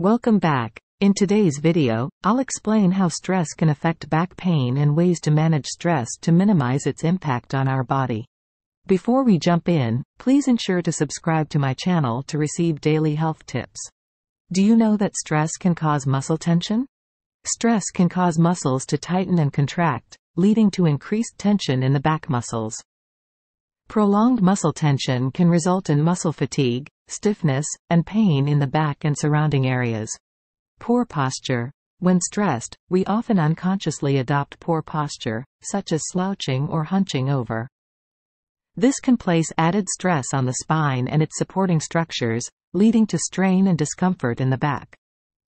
Welcome back. In today's video, I'll explain how stress can affect back pain and ways to manage stress to minimize its impact on our body. Before we jump in, please ensure to subscribe to my channel to receive daily health tips. Do you know that stress can cause muscle tension? Stress can cause muscles to tighten and contract, leading to increased tension in the back muscles. Prolonged muscle tension can result in muscle fatigue, stiffness, and pain in the back and surrounding areas. Poor posture. When stressed, we often unconsciously adopt poor posture, such as slouching or hunching over. This can place added stress on the spine and its supporting structures, leading to strain and discomfort in the back.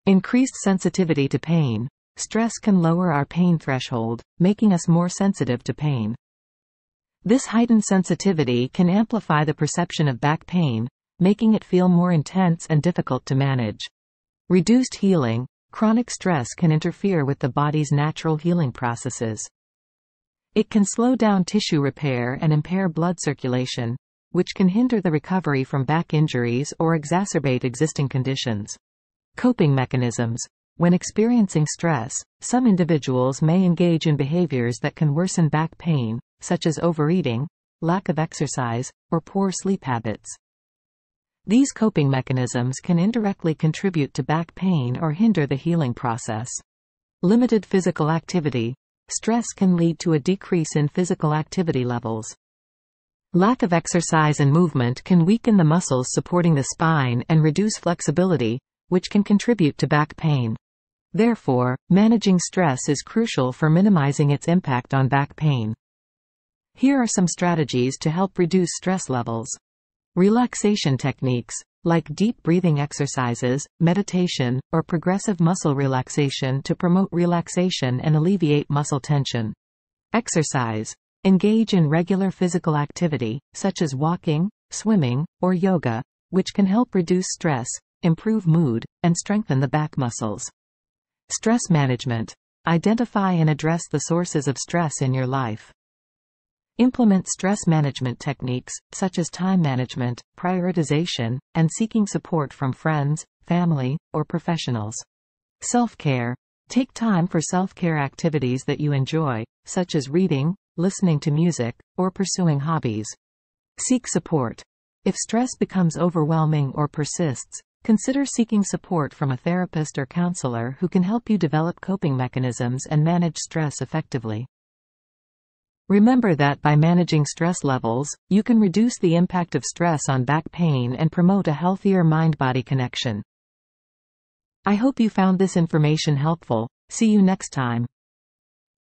Increased sensitivity to pain. Stress can lower our pain threshold, making us more sensitive to pain. This heightened sensitivity can amplify the perception of back pain, making it feel more intense and difficult to manage. Reduced healing. Chronic stress can interfere with the body's natural healing processes. It can slow down tissue repair and impair blood circulation, which can hinder the recovery from back injuries or exacerbate existing conditions. Coping mechanisms. When experiencing stress, some individuals may engage in behaviors that can worsen back pain, such as overeating, lack of exercise, or poor sleep habits. These coping mechanisms can indirectly contribute to back pain or hinder the healing process. Limited physical activity. Stress can lead to a decrease in physical activity levels. Lack of exercise and movement can weaken the muscles supporting the spine and reduce flexibility, which can contribute to back pain. Therefore, managing stress is crucial for minimizing its impact on back pain. Here are some strategies to help reduce stress levels. Relaxation techniques, like deep breathing exercises, meditation, or progressive muscle relaxation to promote relaxation and alleviate muscle tension. Exercise. Engage in regular physical activity, such as walking, swimming, or yoga, which can help reduce stress, improve mood, and strengthen the back muscles. Stress management. Identify and address the sources of stress in your life. Implement stress management techniques, such as time management, prioritization, and seeking support from friends, family, or professionals. Self-care. Take time for self-care activities that you enjoy, such as reading, listening to music, or pursuing hobbies. Seek support. If stress becomes overwhelming or persists, consider seeking support from a therapist or counselor who can help you develop coping mechanisms and manage stress effectively. Remember that by managing stress levels, you can reduce the impact of stress on back pain and promote a healthier mind-body connection. I hope you found this information helpful. See you next time.